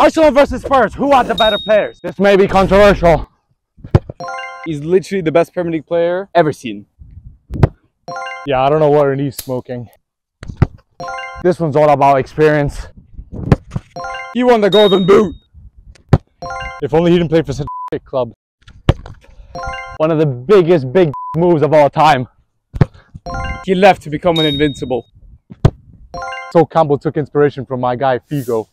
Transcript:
Arsenal versus Spurs. Who are the better players? This may be controversial. He's literally the best Premier League player ever seen. Yeah, I don't know what he's smoking. This one's all about experience. He won the Golden Boot. If only he didn't play for such a shit club. One of the biggest big moves of all time. He left to become an invincible. Sol Campbell took inspiration from my guy Figo.